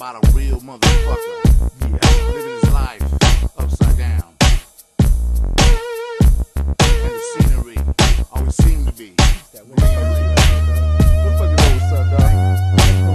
about a real motherfucker. Yeah. Living his life upside down. And the scenery always seemed to be.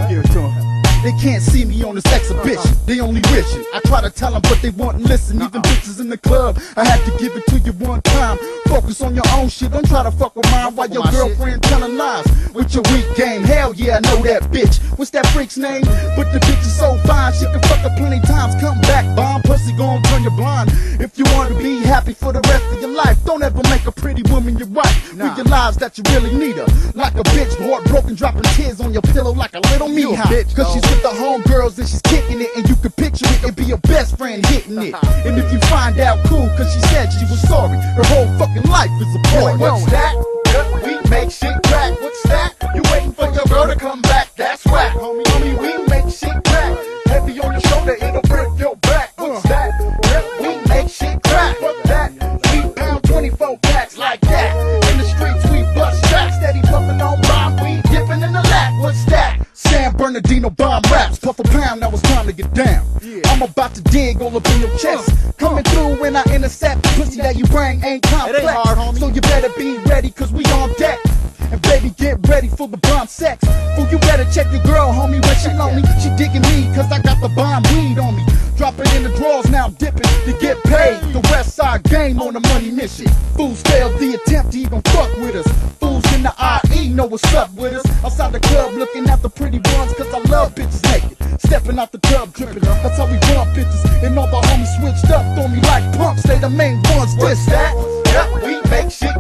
Give it to 'em. They can't see me on this exhibition. Uh-huh. They only wishing. I try to tell them, but they won't listen. Uh-uh. Even bitches in the club, I have to give it to you one time. Focus on your own shit. Don't try to fuck with mine while your girlfriend telling lies with your weak game. Hell yeah, I know that bitch. What's that freak's name? But the bitch is so fine, she can fuck her plenty times. Come back, bomb pussy, gon' turn you blind. If you want to be happy for the rest of your life, don't ever make a pretty woman your wife. Nah. Realize that you really need her. Like a bitch, heartbroken, dropping tears on your pillow like a little me bitch, Cause she's with the homegirls and she's be your best friend hitting it. and if you find out, cool, cause she said she was sorry. Her whole fucking life is a porn. What's that? We make shit crack. What's that? You waiting for your girl to come back? That's whack, homie. Homie, we make shit crack. Heavy on your shoulder, it'll break your back. What's that? We make shit crack. What's that? We pound 24 packs like that. In the streets, we bust tracks. Steady puffing on bomb. We dipping in the lap. What's that? San Bernardino bomb raps. Puff a pound, now it's time to get down. I'm about to dig all up in your chest. Coming through when I intercept. Pussy that you bring ain't complex. hard, homie. So you better be ready, cause we on deck. And baby, get ready for the bomb sex. Fool, you better check your girl, homie, when she lonely. She digging me, cause I got the bomb weed on me. Drop it in the drawers, now dipping to get paid. The West Side game on a money mission. Fools failed the attempt to even fuck with us. Fools in the IE know what's up with us. Outside the club looking at the pretty ones, cause I love bitches. Stepping out the tub dripping, that's how we bump bitches. And all the homies switched up, throw me like pumps, they the main ones. This, that, yep, we make shit